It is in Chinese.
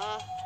啊。